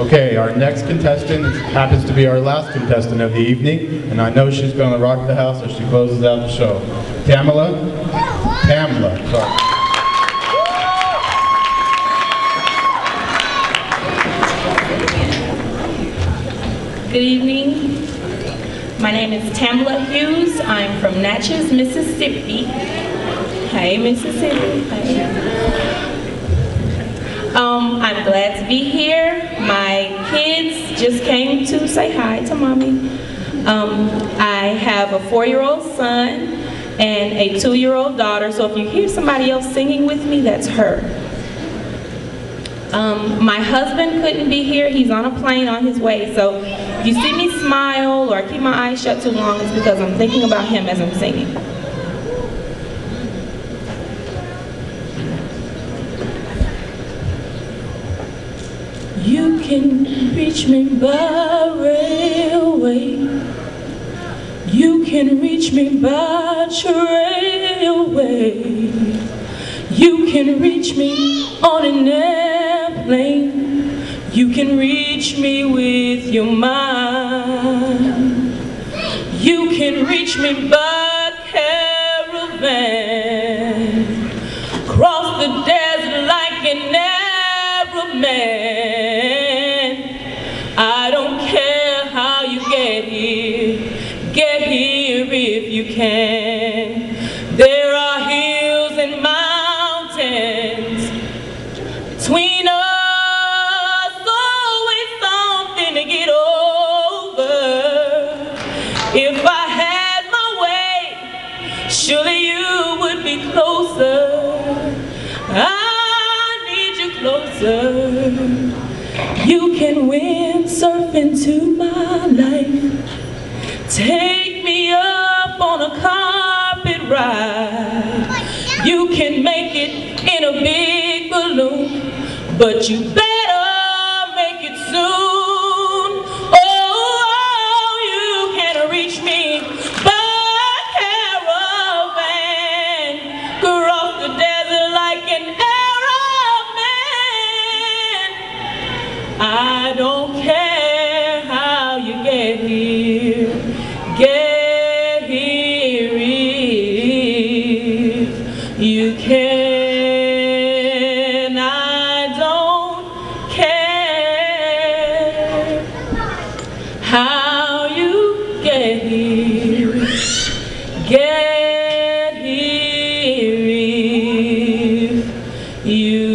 Okay, our next contestant happens to be our last contestant of the evening, and I know she's going to rock the house as she closes out the show. Tamala? Pamela, sorry. Good evening. My name is Tamla Hughes. I'm from Natchez, Mississippi. Hey, Mississippi. Hey. I'm glad to be here. My kids just came to say hi to mommy. Um, I have a four-year-old son and a two-year-old daughter, so if you hear somebody else singing with me, that's her. Um, my husband couldn't be here. He's on a plane on his way. So if you see me smile or keep my eyes shut too long, it's because I'm thinking about him as I'm singing. You can reach me by railway. You can reach me by railway. You can reach me on an airplane. You can reach me with your mind. You can reach me by Arab man. I don't care how you get here. Get here if you can. There are hills and mountains between us. Always something to get over. If I had my way, surely you would be closer. Closer. You can windsurf into my life. Take me up on a carpet ride. You can make it in a big balloon, but you You can, I don't care how you get here. Get here if you